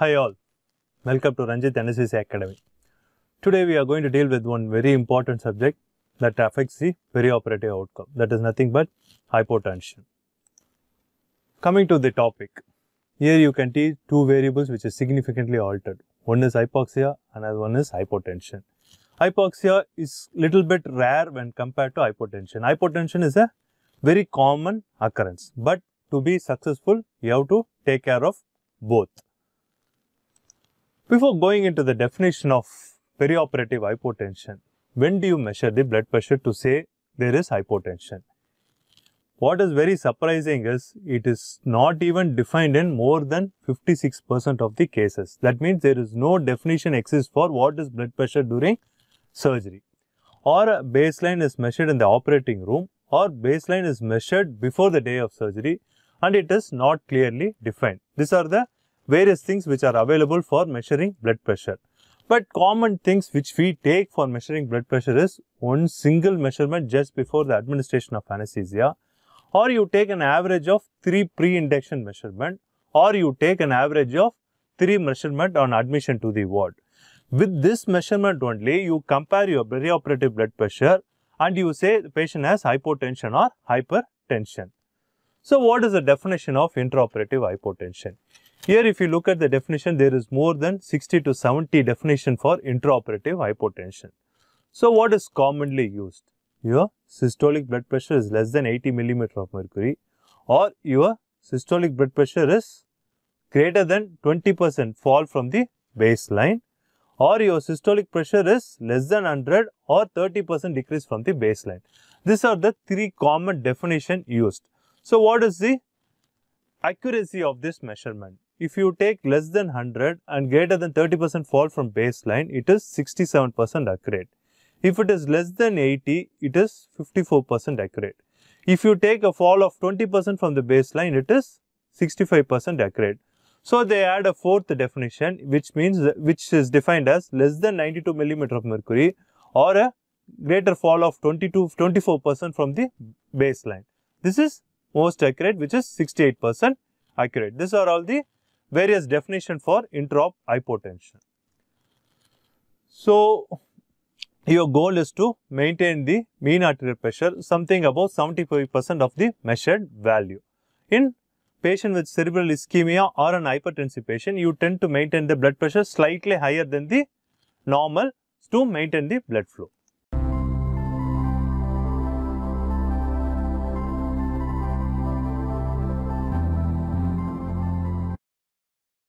Hi all, welcome to Ranjit NSCC Academy. Today we are going to deal with one very important subject that affects the perioperative outcome that is nothing but hypotension. Coming to the topic, here you can see two variables which is significantly altered. One is hypoxia another one is hypotension. Hypoxia is little bit rare when compared to hypotension. Hypotension is a very common occurrence but to be successful you have to take care of both. Before going into the definition of perioperative hypotension, when do you measure the blood pressure to say there is hypotension? What is very surprising is it is not even defined in more than 56% of the cases. That means there is no definition exists for what is blood pressure during surgery. Or baseline is measured in the operating room or baseline is measured before the day of surgery and it is not clearly defined. These are the various things which are available for measuring blood pressure. But common things which we take for measuring blood pressure is one single measurement just before the administration of anesthesia or you take an average of 3 pre-induction measurement or you take an average of 3 measurement on admission to the ward. With this measurement only, you compare your perioperative blood pressure and you say the patient has hypotension or hypertension. So, what is the definition of intraoperative hypotension? Here if you look at the definition, there is more than 60 to 70 definition for intraoperative hypotension. So, what is commonly used? Your systolic blood pressure is less than 80 millimeter of mercury or your systolic blood pressure is greater than 20 percent fall from the baseline or your systolic pressure is less than 100 or 30 percent decrease from the baseline. These are the three common definition used. So, what is the accuracy of this measurement? If you take less than 100 and greater than 30 percent fall from baseline, it is 67 percent accurate. If it is less than 80, it is 54 percent accurate. If you take a fall of 20 percent from the baseline, it is 65 percent accurate. So, they add a fourth definition which means which is defined as less than 92 millimeter of mercury or a greater fall of 22 24 percent from the baseline. This is most accurate which is 68 percent accurate. These are all the various definition for intraop hypotension. So, your goal is to maintain the mean arterial pressure something above 75 percent of the measured value. In patient with cerebral ischemia or an hypertensive patient, you tend to maintain the blood pressure slightly higher than the normal to maintain the blood flow.